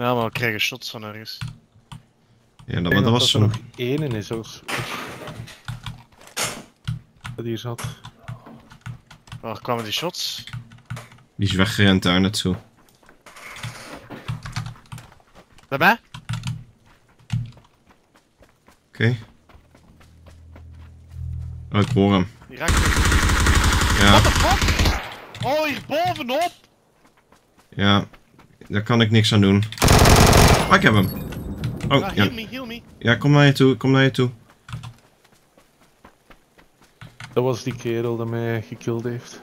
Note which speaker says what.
Speaker 1: Ja, maar we krijgen shots van ergens.
Speaker 2: Ja, dat, maar dat
Speaker 3: dat
Speaker 2: was
Speaker 3: er
Speaker 2: zo.
Speaker 3: nog één is, of... Dat hier zat.
Speaker 1: Waar kwamen die shots?
Speaker 2: Die is weggerend daar naartoe.
Speaker 1: Daarbij?
Speaker 2: Oké. Oh, ik hoor hem.
Speaker 1: Die raakt.
Speaker 2: Ja,
Speaker 1: What the fuck? Oh, hier bovenop!
Speaker 2: ja. Daar kan ik niks aan doen. Ah, ik heb hem. Oh,
Speaker 1: Ah,
Speaker 2: ja.
Speaker 1: heal me, heal me.
Speaker 2: Ja, kom naar je toe, kom naar je toe.
Speaker 3: Dat was die kerel dat mij gekilld heeft.